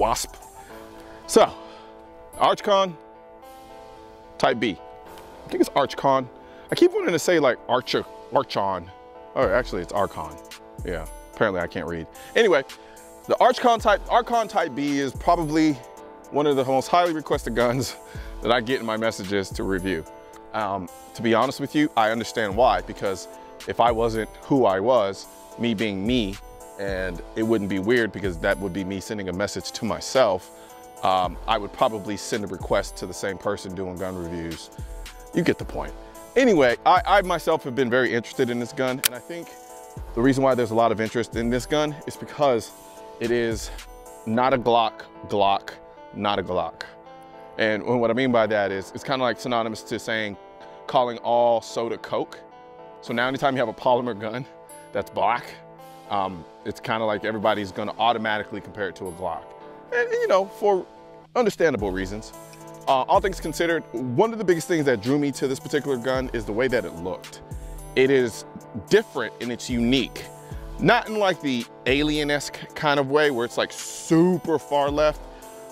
wasp. So, Archcon Type B. I think it's Archcon. I keep wanting to say like Archer, Archon. Oh, actually it's Archon. Yeah, apparently I can't read. Anyway, the Archcon Type, Archon Type B is probably one of the most highly requested guns that I get in my messages to review. Um, to be honest with you, I understand why, because if I wasn't who I was, me being me, and it wouldn't be weird because that would be me sending a message to myself, um, I would probably send a request to the same person doing gun reviews. You get the point. Anyway, I, I myself have been very interested in this gun, and I think the reason why there's a lot of interest in this gun is because it is not a Glock, Glock, not a Glock. And what I mean by that is it's kind of like synonymous to saying calling all soda Coke. So now anytime you have a polymer gun that's black, um, it's kind of like everybody's gonna automatically compare it to a Glock. And, you know, for understandable reasons. Uh, all things considered, one of the biggest things that drew me to this particular gun is the way that it looked. It is different and it's unique. Not in like the alien-esque kind of way where it's like super far left,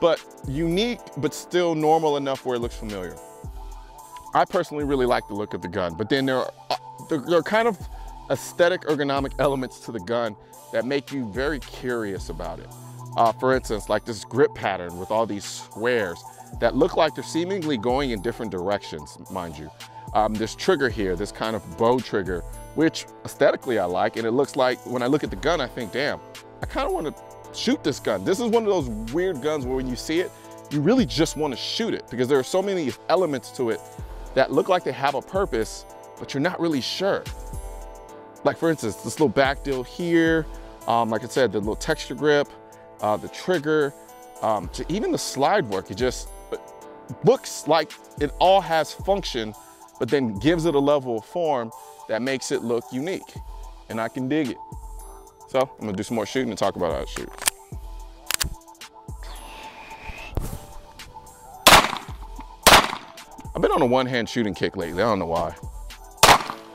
but unique, but still normal enough where it looks familiar. I personally really like the look of the gun, but then there are, uh, there are kind of aesthetic ergonomic elements to the gun that make you very curious about it. Uh, for instance, like this grip pattern with all these squares that look like they're seemingly going in different directions, mind you. Um, this trigger here, this kind of bow trigger, which aesthetically I like, and it looks like when I look at the gun, I think, damn, I kind of want to shoot this gun. This is one of those weird guns where when you see it, you really just want to shoot it because there are so many elements to it that look like they have a purpose, but you're not really sure. Like for instance, this little back deal here, um, like I said, the little texture grip, uh, the trigger, um, to even the slide work, it just looks like it all has function, but then gives it a level of form that makes it look unique. And I can dig it. So I'm gonna do some more shooting and talk about how to shoot. I've been on a one-hand shooting kick lately, I don't know why.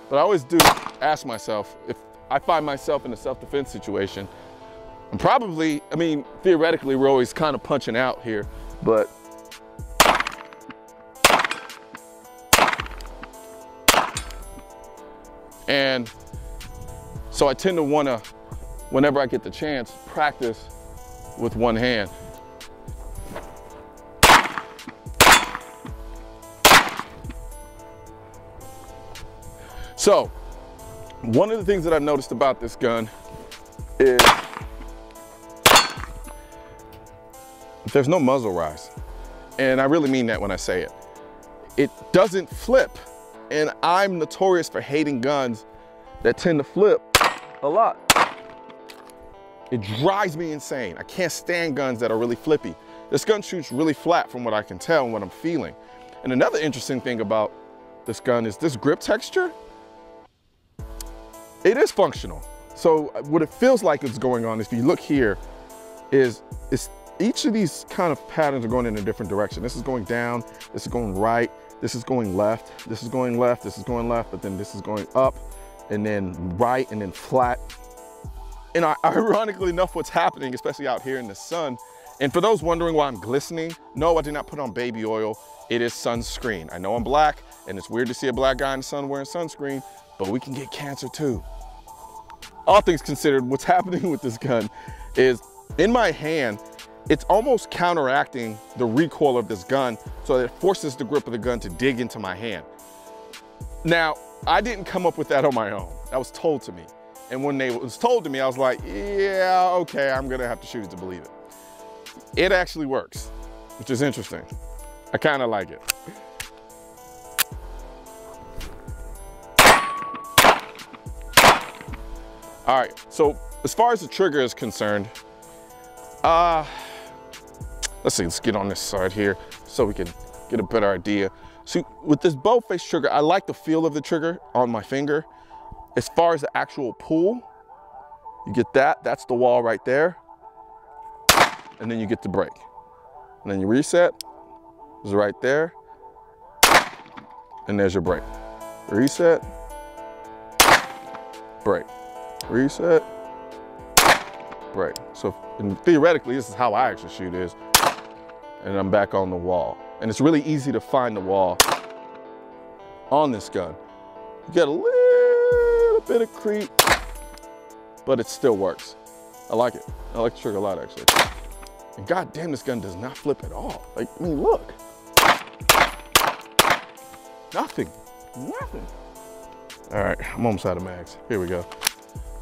But I always do ask myself, if I find myself in a self-defense situation, I'm probably, I mean, theoretically, we're always kind of punching out here, but And so I tend to wanna, whenever I get the chance, practice with one hand. So, one of the things that I've noticed about this gun is there's no muzzle rise. And I really mean that when I say it. It doesn't flip. And I'm notorious for hating guns that tend to flip a lot. It drives me insane. I can't stand guns that are really flippy. This gun shoots really flat from what I can tell and what I'm feeling. And another interesting thing about this gun is this grip texture. It is functional. So uh, what it feels like is going on, if you look here, is, is each of these kind of patterns are going in a different direction. This is going down, this is going right, this is going left, this is going left, this is going left, but then this is going up and then right and then flat. And ironically enough, what's happening, especially out here in the sun, and for those wondering why I'm glistening, no, I did not put on baby oil. It is sunscreen. I know I'm black and it's weird to see a black guy in the sun wearing sunscreen, but we can get cancer too. All things considered, what's happening with this gun is in my hand, it's almost counteracting the recoil of this gun so that it forces the grip of the gun to dig into my hand. Now, I didn't come up with that on my own. That was told to me. And when they was told to me, I was like, yeah, okay, I'm gonna have to shoot it to believe it. It actually works, which is interesting. I kind of like it. All right, so as far as the trigger is concerned, uh, let's see, let's get on this side here so we can get a better idea. See, with this bow face trigger, I like the feel of the trigger on my finger. As far as the actual pull, you get that, that's the wall right there. And then you get the break. And then you reset, is right there. And there's your break. Reset, break, reset, break. So theoretically, this is how I actually shoot is. And I'm back on the wall. And it's really easy to find the wall on this gun. You get a little bit of creep, but it still works. I like it. I like the trigger a lot actually. And god damn, this gun does not flip at all. Like, I mean, look. Nothing, nothing. All right, I'm almost out of mags. Here we go.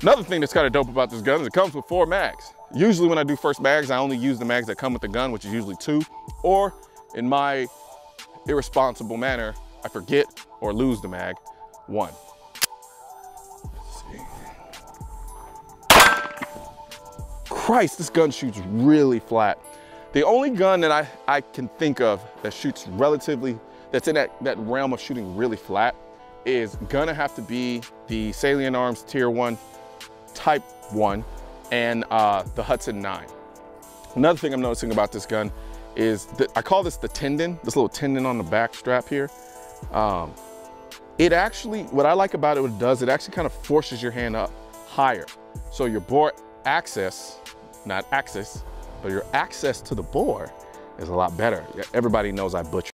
Another thing that's kind of dope about this gun is it comes with four mags. Usually when I do first mags, I only use the mags that come with the gun, which is usually two, or in my irresponsible manner, I forget or lose the mag, one. Christ, this gun shoots really flat. The only gun that I, I can think of that shoots relatively, that's in that, that realm of shooting really flat is gonna have to be the Salient Arms Tier 1 Type 1 and uh, the Hudson 9. Another thing I'm noticing about this gun is that I call this the tendon, this little tendon on the back strap here. Um, it actually, what I like about it, what it does, it actually kind of forces your hand up higher. So your bore access, not access, but your access to the bore is a lot better. Everybody knows I butcher.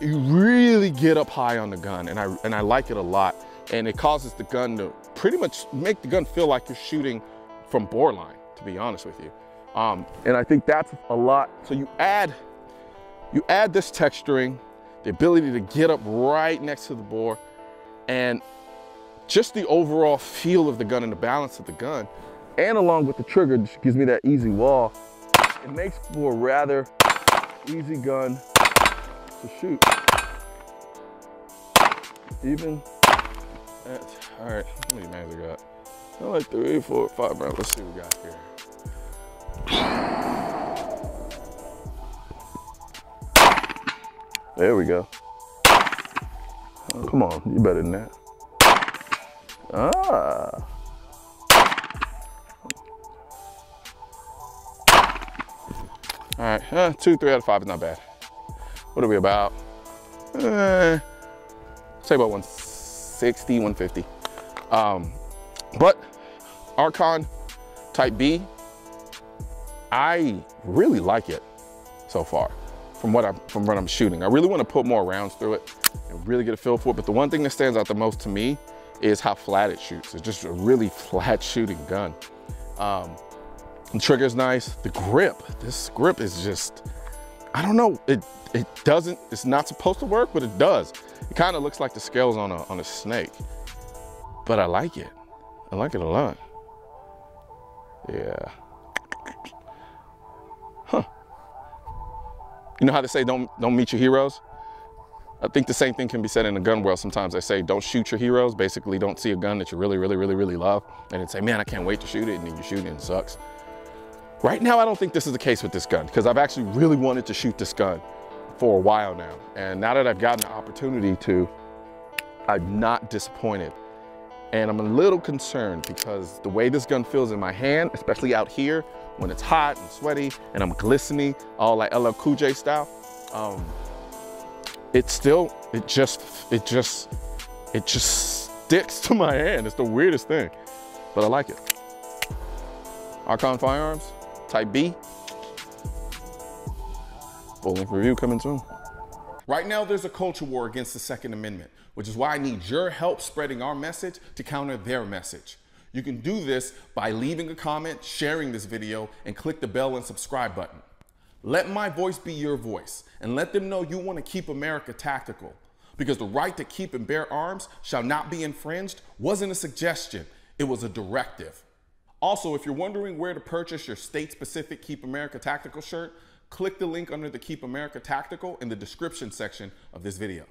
You really get up high on the gun and I, and I like it a lot and it causes the gun to pretty much make the gun feel like you're shooting from bore line, to be honest with you. Um, and I think that's a lot. So you add, you add this texturing, the ability to get up right next to the bore, and just the overall feel of the gun and the balance of the gun, and along with the trigger, gives me that easy wall. It makes for a rather easy gun to shoot. Even all right, how many mags we got? Oh, like three, four, five rounds. Let's see what we got here. There we go. Oh, come on, you better than that. Ah. All right, uh, two, three out of five is not bad. What are we about? Uh, say about 160, 150. Um, but Archon Type B, I really like it so far from what I'm from what I'm shooting. I really want to put more rounds through it and really get a feel for it. But the one thing that stands out the most to me is how flat it shoots. It's just a really flat shooting gun. Um, the trigger's nice. The grip, this grip is just, I don't know. It it doesn't. It's not supposed to work, but it does. It kind of looks like the scales on a on a snake but I like it. I like it a lot. Yeah. Huh. You know how they say don't don't meet your heroes? I think the same thing can be said in the gun world. Sometimes they say don't shoot your heroes. Basically, don't see a gun that you really, really, really, really love and then say, man, I can't wait to shoot it. And then you shoot it and it sucks. Right now, I don't think this is the case with this gun because I've actually really wanted to shoot this gun for a while now. And now that I've gotten the opportunity to, I'm not disappointed. And I'm a little concerned because the way this gun feels in my hand, especially out here when it's hot and sweaty and I'm glistening, all like LL Cool J style, um, it still, it just, it just, it just sticks to my hand. It's the weirdest thing, but I like it. Archon Firearms, Type B. Full length review coming soon. Right now, there's a culture war against the Second Amendment which is why I need your help spreading our message to counter their message. You can do this by leaving a comment, sharing this video, and click the bell and subscribe button. Let my voice be your voice, and let them know you want to keep America tactical. Because the right to keep and bear arms shall not be infringed wasn't a suggestion, It was a directive. Also, if you're wondering where to purchase your state specific Keep America Tactical shirt, click the link under the Keep America Tactical in the description section of this video.